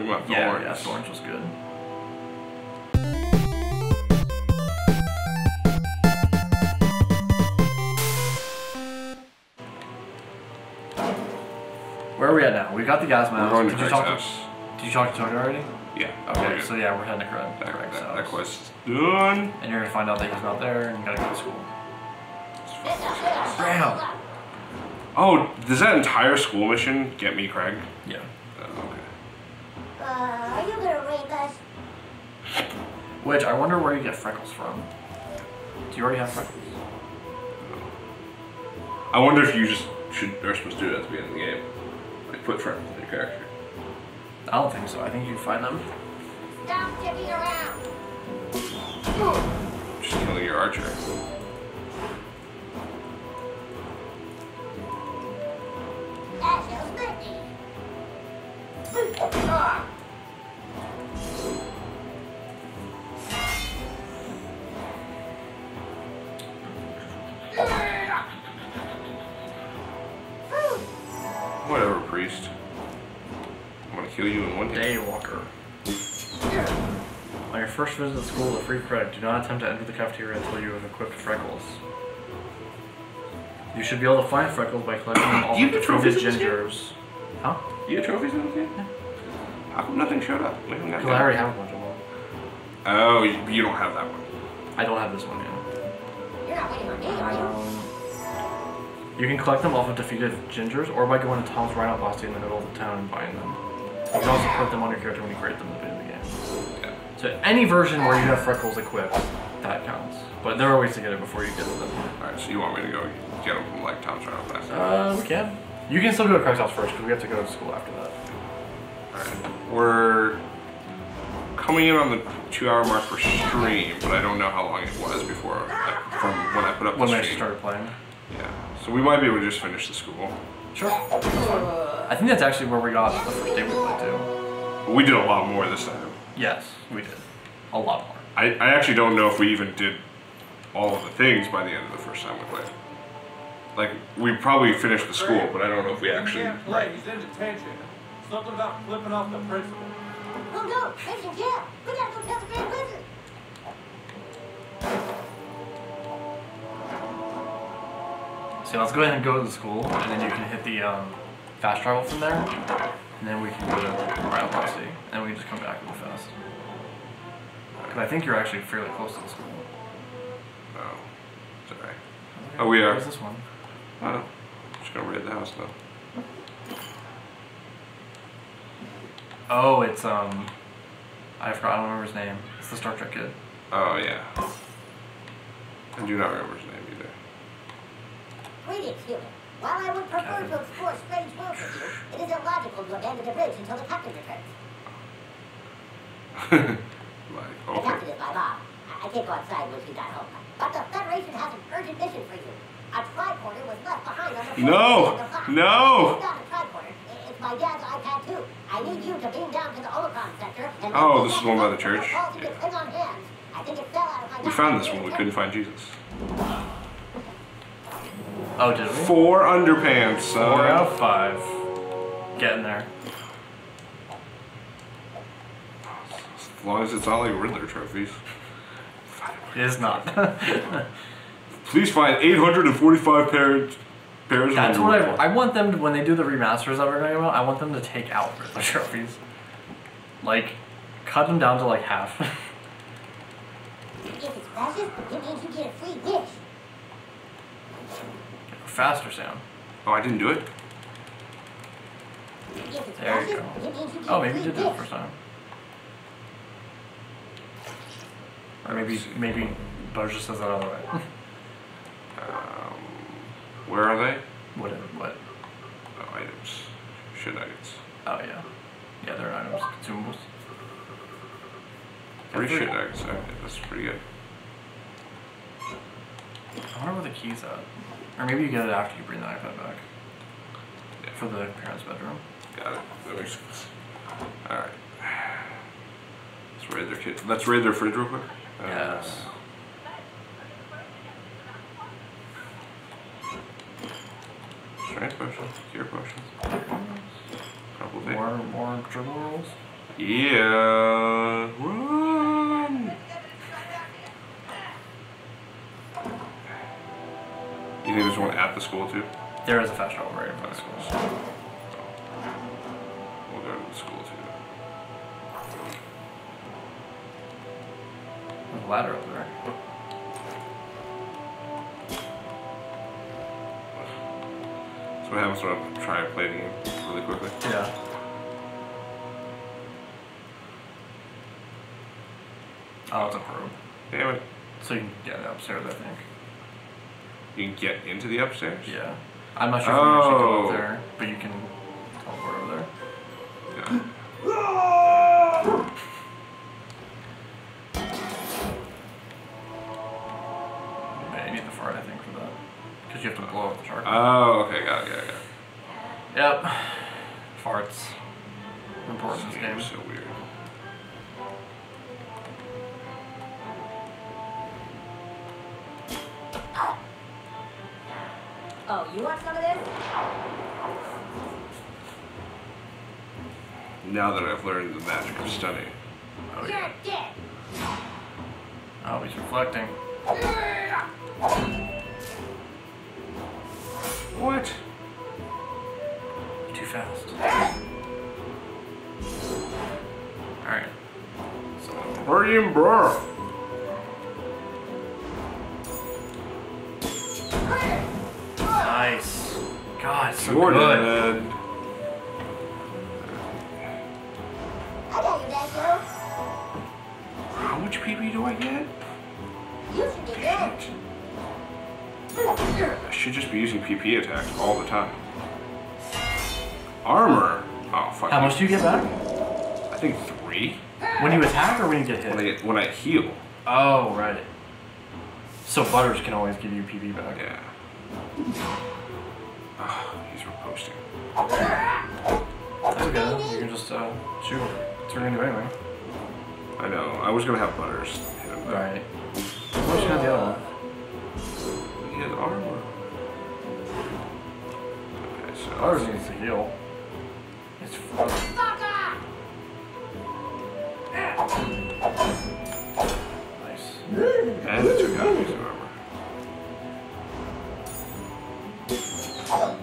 Maybe not Yeah, thorns. yeah, Thorns was good. Where are we at now? We got the gas mask. We're going to Did you talk house. to Did you talk to Tony already? Yeah. Okay, we're so yeah, we're heading to Craig. that, Craig's that, house. that quest is done. And you're gonna find out that he's not there and you gotta go to school. Bam! Oh, does that entire school mission get me Craig? Yeah. Oh, okay. Uh, are you gonna rape us? Which I wonder where you get freckles from. Do you already have freckles? I wonder if you just should are supposed to do it at the beginning of the game. Like put freckles in your character. I don't think so. I think you find them. Stop tipping around. Just killing your archer. That's just Brittany. Kill you in one hit. Daywalker. On your first visit to school with free credit, do not attempt to enter the cafeteria until you have equipped freckles. You should be able to find freckles by collecting all You the trophies defeated in this game? gingers. Huh? You get trophies in the game? How come nothing showed up? We Because I already have a bunch of them. Oh, you, you don't have that one. I don't have this one yet. You're not waiting for me, are you? Um, you can collect them off of defeated gingers or by going to Tom's Rhinoplasty in the middle of the town and buying them. You can also put them on your character when you create them at the beginning of the game. Yeah. So any version where you have freckles equipped, that counts. But there are ways to get it before you get to. Alright, so you want me to go get them from like Tom's Rhinoplasty? Uh, we can. You can still go to Craig's house first because we have to go to school after that. Alright. We're coming in on the two hour mark for stream, but I don't know how long it was before I, from when I put up the When we stream. actually started playing. Yeah. So we might be able to just finish the school. Sure. I think that's actually where we got the first day we played too. We did a lot more this time. Yes, we did. A lot more. I, I actually don't know if we even did all of the things by the end of the first time we played. Like, we probably finished the school, but I don't know if we actually. He. He's in detention. Something about flipping off the principal. Oh no, Prince in jail. We gotta go tell the Grand So let's go ahead and go to the school, and then you can hit the um, fast travel from there, and then we can go to Rhinoplasty, and then we can just come back real fast. Because I think you're actually fairly close to the school. Oh. Sorry. Oh, we are. Where's this one? I don't know. Just gonna raid the house though. Oh, it's um, I forgot. I don't remember his name. It's the Star Trek kid. Oh, yeah. I do not remember his name either. Greetings, human. While I would prefer to uh-huh. explore strange worlds with you, it is illogical to abandon the bridge until the captain returns. like, The okay. captain is my mom. I can't go outside once we got home. But the Federation has an urgent mission for you. A tricorder was left behind on the No! the. No! It's not a tricorder. It's my dad's iPad too. I need you to beam down to the Omicron sector and Oh, this is one by the church? falls into Klingon hands. I think it fell out of my We found this one, we couldn't find Jesus. Oh, oh, did we? Four underpants, son. Four out of five. Getting there. As long as it's not like Riddler trophies. It is not. Please find 845 pairs pairs That's of what I, underwear. I want them to, when they do the remasters that we're going about, I want them to take out the trophies. Like, cut them down to like half. If it's fascist, it means you get a free dish. Faster, Sam. Oh, I didn't do it? There you go. it means you get Oh, maybe you did the first time. Or maybe, maybe Buzz just says that other way. Um, where are they? Whatever, what? Oh, items. Shit nuggets. Oh, yeah. Yeah, they're items, consumables. Three Three. shit nuggets. Okay, that's pretty good. I wonder where the key's at. Or maybe you get it after you bring the iPad back. Yeah. For the parents' bedroom. Got it. That makes sense. Alright. Let's raid their kit. Let's raid their fridge real quick. Uh, Yes. Strength potion, cure potion, couple More, more dribble rolls? Yeah. Run. One at the school too? There is a fast travel right in front of the school. We'll go to the school too. There's a ladder up there. So what happens when I try and play the game really quickly? Yeah. Oh, it's a probe. Damn it. So you can get upstairs, I think. You can get into the upstairs? Yeah. I'm not sure if you can actually go up there, but you can Now that I've learned the magic of stunning. Oh, You're yeah. dead. Oh, he's reflecting. What? Too fast. Alright. So, William Burr. nice. God, so You're good. I should just be using PP attacks all the time. Armor. Oh fuck. How much do you get back? I think three. When you attack or when you get hit? When I when I heal. Oh, right. So Butters can always give you PP back. Yeah. Ah, he's reposting. That's okay. You can just uh, shoot. That's what you're gonna do anyway. I know. I was gonna have butters hit him. but Right. What should have the other one? He has armor. Okay, so Butters needs to heal. It's Fucker! nice. and it took out his armor.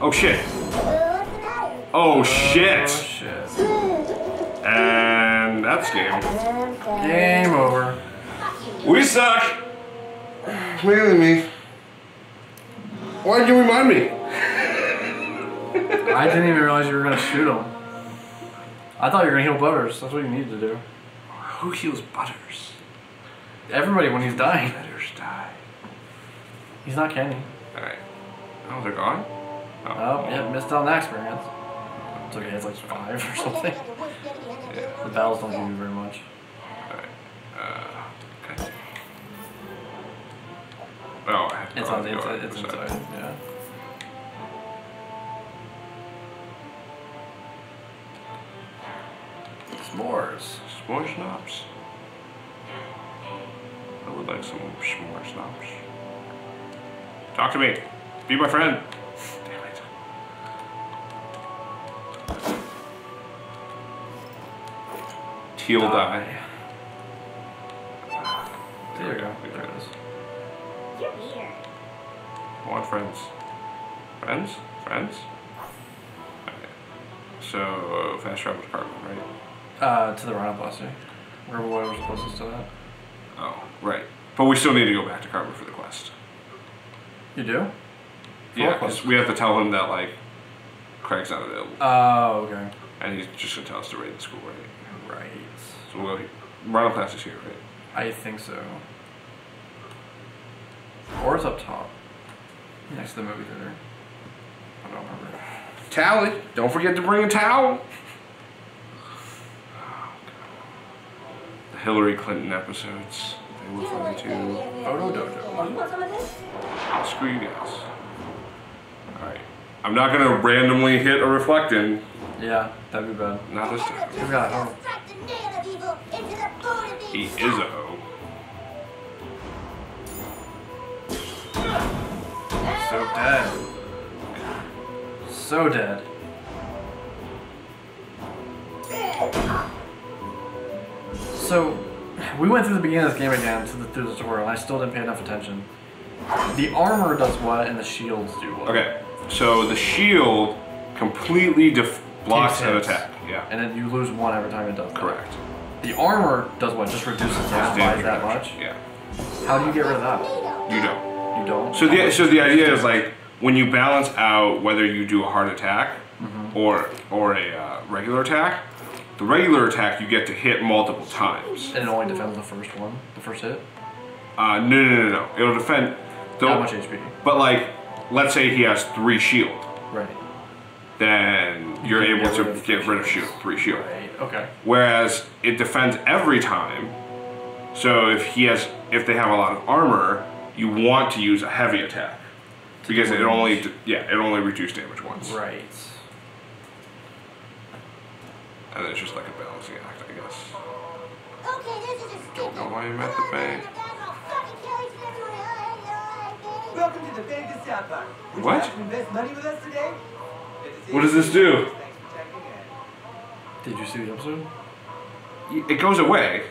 Oh shit! What's the? Oh shit! Oh shit. And that's game. Game over. We suck. Mainly me. Why'd you remind me? I didn't even realize you were gonna shoot him. I thought you were gonna heal Butters. That's what you needed to do. Who heals Butters? Everybody when he's dying. Butters die. He's not Kenny. Alright. Oh, they're gone? Oh, oh yeah, missed out on that experience. It's okay, it's like five or something. The battles don't give you very much. Oh, I have to It's on the inside. It's inside. Yeah. S'mores. S'more schnapps. I would like some s'more schnapps. Talk to me. Be my friend. Damn it. Teal die. There you go. There it is. You're weird. I want friends. Friends? Friends? Okay. So, fast travel to Cartman, right? Uh, to the Rhino rhinoplasty. Where whatever's closest to that. Oh, right. But we still need to go back to Cartman for the quest. You do? For Yeah, what 'cause quest? we have to tell him that, like, Craig's not available. Oh, okay. And he's just gonna tell us to raid the school, right? Right. So we'll go here. Rhinoplasty is here, right? I think so. Or it's up top. Next to the movie theater. I don't remember. Towelie! Don't forget to bring a towel! The Hillary Clinton episodes. They were funny too. Photo Dojo. You want some of this? Screw you guys. Alright. I'm not gonna randomly hit a reflecting. Yeah, that'd be bad. Not this time. Who got home? Strike the nail of evil into the bone of He is a hoe. So dead. So dead. So, we went through the beginning of this game again to the, through the tutorial, and I still didn't pay enough attention. The armor does what, and the shields do what. Okay, so the shield completely def- blocks an attack. Yeah, And then you lose one every time it does. that. correct. The armor does what? Just reduces that by Damage that much. Yeah, How do you get rid of that? You don't. You don't. So the so the idea is like when you balance out whether you do a hard attack Mm-hmm. or or a uh, regular attack, the regular attack you get to hit multiple times. And it only defends the first one, the first hit. Uh, no, no, no, no. It'll defend. How Don't, much HP? But like, let's say he has three shield, Right. then you're can able to rid get rid of shield, three shield. Right. Okay. Whereas it defends every time. So if he has, if they have a lot of armor, you want to use a heavy attack because it only, yeah, it only reduces damage once. Right. And then it's just like a balancing act, I guess. Okay, this is a stupid. know why I'm at the bank. Welcome to the Vegas South Park. Would What? you invest money with us today? Good to see What does this do? Thanks for checking in. Did you see the episode? It goes away,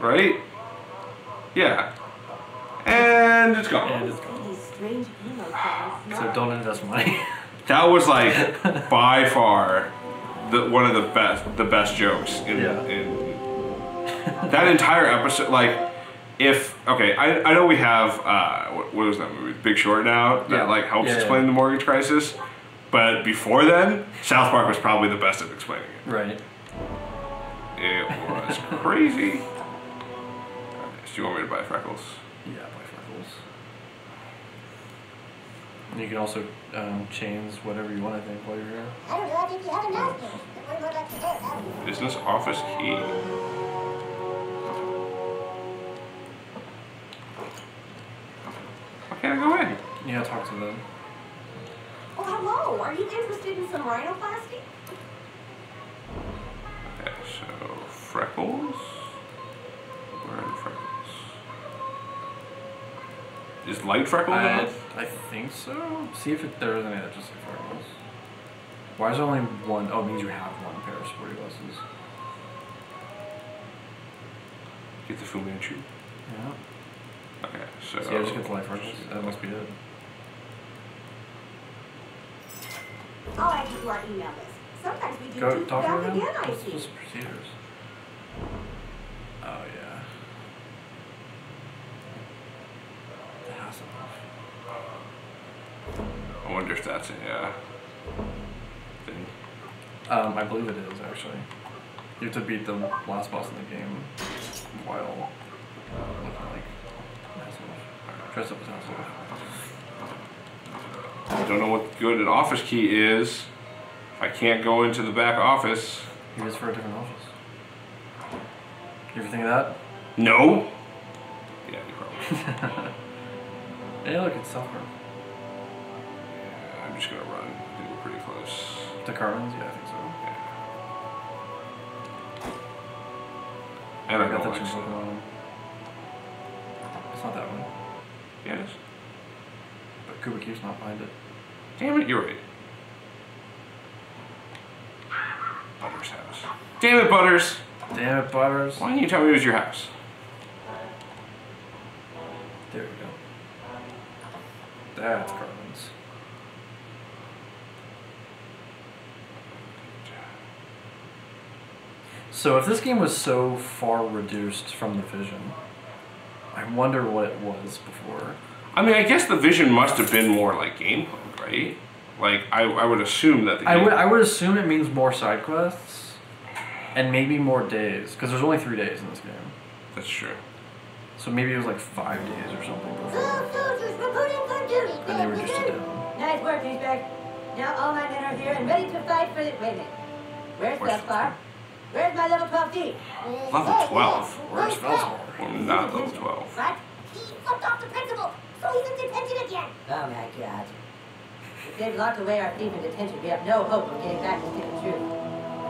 right? Yeah. And it's gone. And it's gone. These strange emo things. So don't invest money. That was like by far the one of the best the best jokes in, Yeah. in that entire episode. Like, if okay, I, I know we have uh, what, what was that movie, Big Short now that Yeah. like helps Yeah, yeah. explain the mortgage crisis, but before then, South Park was probably the best at explaining it. right. It was crazy. Alright, so you want me to buy freckles? Yeah, by freckles. And you can also um, chains whatever you want, I think, while you're here. I don't know, I think you have enough. What about that today? I don't know. Business office key. Okay, I go in? Yeah, talk to them. Oh, hello. Are you interested in some rhinoplasty? Okay, so freckles. Where are the freckles? Is light freckles I, enough? I think so. See if it, there is any that just say freckles. Why is there only one? Oh, it means you have one pair of sporty glasses. Get the Fu Manchu. Yeah. Okay, so. So yeah, just get the light freckles. That must be it. I'll add you to our email list. Sometimes we do Go two talk to back her again, again. I What's see. what's the procedures? Oh yeah. The hassle. I wonder if that's a uh, thing. Um, I believe it is actually. You have to beat the last boss in the game while looking like Hasselhoff. Dress up as Hasselhoff. I don't know what good an office key is. If I can't go into the back office. He was for a different office. You ever think of that? No. Yeah, you probably. Hey, look, it's South close. The Carmens? Yeah, I think so. And I got don't that like just looking so. on him. It's not that one. Yeah, it is. But Cube's not behind it. Damn it, you're right. Butters' house. Damn it, Butters! Damn it, Butters. Why didn't you tell me it was your house? There we go. That's Carmen's. So if this game was so far reduced from the vision, I wonder what it was before. I mean, I guess the vision must have been more like game gameplay, right? Like, I, I would assume that the I would I would assume it means more side quests, and maybe more days, because there's only three days in this game. That's true. So maybe it was like five days or something before, All soldiers reporting for duty. and they reduced it down. Nice work, douchebag. Now all my men are here and ready to fight for the... Wait a minute. Where's Where's Gaspar? Where's my level 12 D? Level 12? Where's Felspar? Well, not level 12. What? He flipped off the principal, so he's in detention again. Oh my god. If they've locked away our thief in detention, we have no hope of getting back to the truth.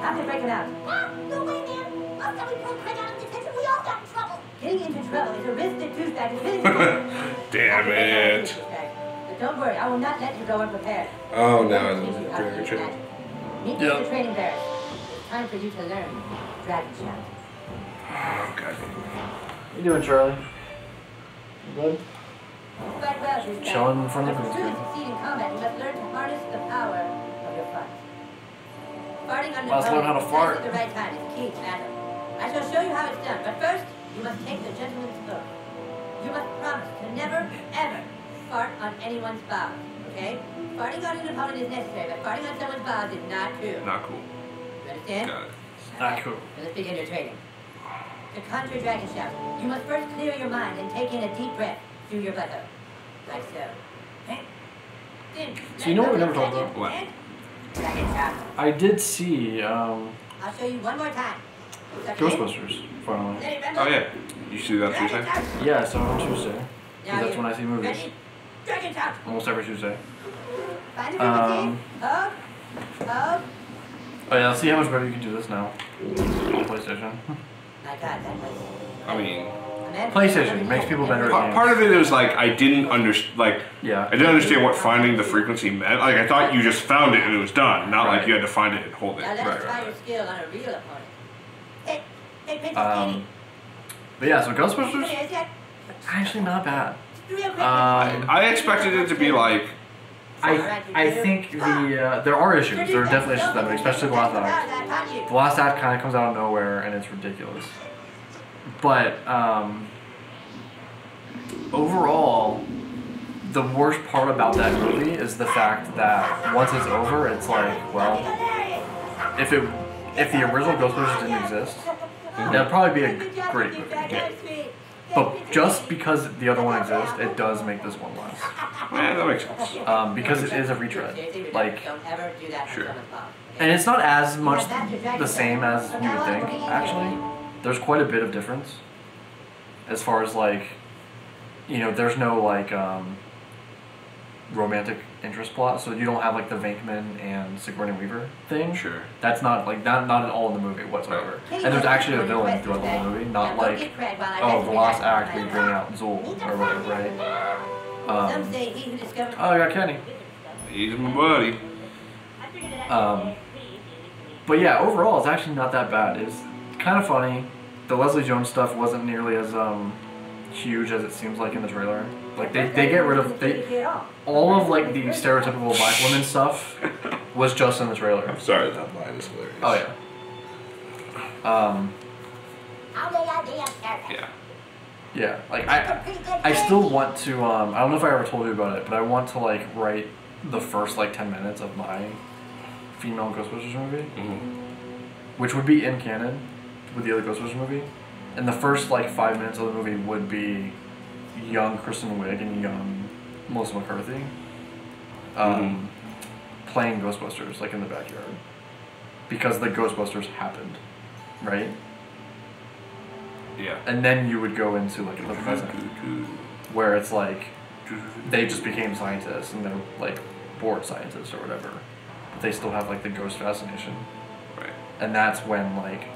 How to break him out? Ah, no way, man. Last time we broke Craig out of detention, we all got in trouble. Getting into trouble is a risk that douchebag is willing to take. Damn it. But don't worry, I will not let you go unprepared. Oh, no, me teach you how to Dragon use Chip. magic. Meet me at the training barracks. It's time for you to learn Dragon Shout. Okay. you doing, Charlie? You good? Quite well, douchebag. Chilling in front of the But to green truly succeed in combat, you must learn to harness the power of your farts. Farting under Must learn how to pressure fart. at the right time is key to. I shall show you how it's done, but first, you must take the gentleman's oath. You must promise to never, ever fart on anyone's bowels, okay? Farting on an opponent is necessary, but farting on someone's bowels is not cool. Not cool. You understand? Got it. Not cool. Now let's begin your training. To conjure dragon shout, you must first clear your mind and take in a deep breath through your butthole. Like so. And then, So you know what we never talked about? What? Dragon shout. I did see um, I'll show you one more time. Suck it in. Ghostbusters finally. Let it rumble. Oh yeah. You see that Dragon Tuesday? shout. Yeah, so on Tuesday. Because that's when I see movies. ready? Dragon. Almost every Tuesday. Find the Um, frequency. Hold. Hold. Oh yeah, let's see how much better you can do this now. PlayStation. My God, that. I mean, PlayStation makes people better at part, games. part of it is like I didn't understand. Like Yeah. I didn't understand what finding the frequency meant. Like I thought you just found it and it was done. Not Right. like you had to find it and hold it. Now Right, let's right, try right. your skill on a real opponent. Hey, hey, Princess Um, Katie. but yeah, so Ghostbusters actually not bad. Real quick. Um, I expected it to be like I I think the uh, there are issues. There are definitely issues with that, movie, especially the last act. The last act kind of comes out of nowhere and it's ridiculous. But um, overall, the worst part about that movie is the fact that once it's over, it's like, well, if it if the original Ghostbusters didn't exist, that'd probably be a great movie. But just because the other one exists, it does make this one less. yeah, that makes sense. Um, because it is a retread. Like, Don't ever do that Sure. on someone's mom. and it's not as much the same as you would think, actually. There's quite a bit of difference. As far as like, you know, there's no like um, romantic interest plot, so you don't have like the Venkman and Sigourney Weaver thing. Sure. That's not like not not at all in the movie whatsoever. And there's actually a villain throughout the whole movie, not like oh the last act we bring out Zuul or whatever, right? Um, say he who discovered. oh, I got Kenny. He's my buddy. Um, but yeah, overall, it's actually not that bad. It's kind of funny. The Leslie Jones stuff wasn't nearly as um, huge as it seems like in the trailer. Like they, they get rid of they all of like the stereotypical black women stuff was just in the trailer. I'm sorry, that line is hilarious. Oh yeah. Um, Yeah. yeah. Like I I still want to um I don't know if I ever told you about it, but I want to like write the first like ten minutes of my female Ghostbusters movie. hmm which would be in canon with the other Ghostbusters movie. And the first like five minutes of the movie would be young Kristen Wiig and young Melissa McCarthy um, playing Ghostbusters like in the backyard because the Ghostbusters happened, right? Yeah. And then you would go into like the present where it's like they just became scientists and they're like bored scientists or whatever, but they still have like the ghost fascination Right. and that's when like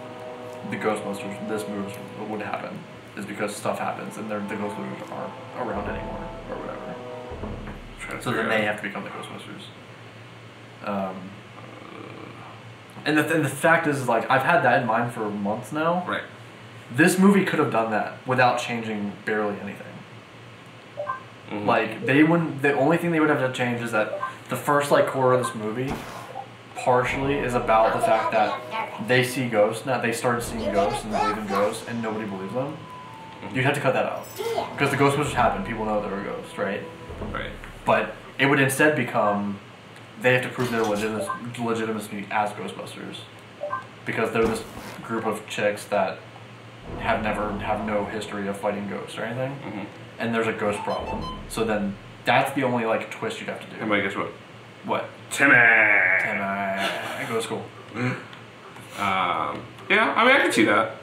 the Ghostbusters, this movie would happen, is because stuff happens and they're, the Ghostbusters aren't around anymore or whatever. So then they have to become the Ghostbusters. Um, and the, and the fact is, like, I've had that in mind for months now. Right. This movie could have done that without changing barely anything. Mhm. Like they wouldn't. The only thing they would have to change is that the first like core of this movie, partially is about the fact that they see ghosts. Now they started seeing ghosts and believe in ghosts, and nobody believes them. You'd have to cut that out because the Ghostbusters happened. People know there were ghosts, right? Right. But it would instead become they have to prove their legitimacy, legitimacy as Ghostbusters because they're this group of chicks that have never have no history of fighting ghosts or anything, hmm and there's a ghost problem. So then that's the only like twist you'd have to do. Everybody, guess what? What? Timmy. Timmy! I, I go to school. Um, yeah, I mean, I can see that.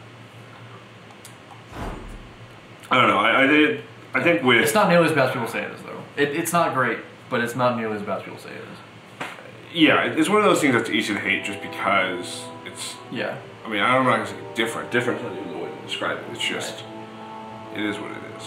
I don't know. I, I did. I think with It's not nearly as bad as people say it is, though. It, it's not great, but it's not nearly as bad as people say it is. yeah, it's one of those things that's easy to hate just because it's. Yeah. I mean, I don't know how to say different. Different is not even the way to describe it. It's just. It is what it is.